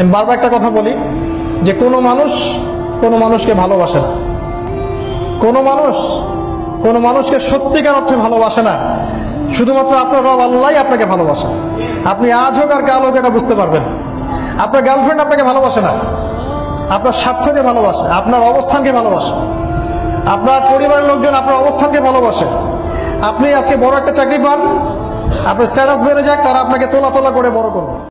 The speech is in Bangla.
আমি বারবার একটা কথা বলি যে কোনো মানুষ কোনো মানুষকে ভালোবাসে না। কোনো মানুষ কোনো মানুষকে সত্যিকার অর্থে ভালোবাসে না। শুধুমাত্র আপনার রব আল্লাহ আপনাকে ভালোবাসে। আপনি আজ হোক আর কাল হোক এটা বুঝতে পারবেন। আপনার গার্লফ্রেন্ড আপনাকে ভালোবাসে না। আপনার স্বার্থকে ভালোবাসে, আপনার অবস্থানকে ভালোবাসে। আপনার পরিবারের লোকজন আপনার অবস্থানকে ভালোবাসে। আপনি আজকে বড় একটা চাকরি পান, আপনার স্ট্যাটাস বেড়ে যাক, তারা আপনাকে তোলা তোলা করে বড় করবে।